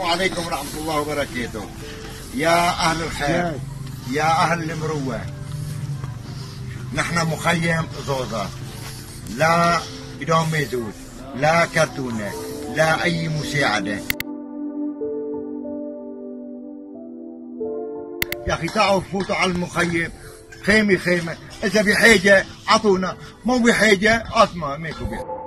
السلام عليكم ورحمة الله وبركاته. يا أهل الخير يا. أهل المروة. نحن مخيم زوزة. لا بدون ميزوز لا كرتونة لا أي مساعدة. يا أخي تعالوا فوتوا على المخيم. خيمة خيمة. إذا بحاجة عطونا. مو بحاجة أسمع ماكو بحاجة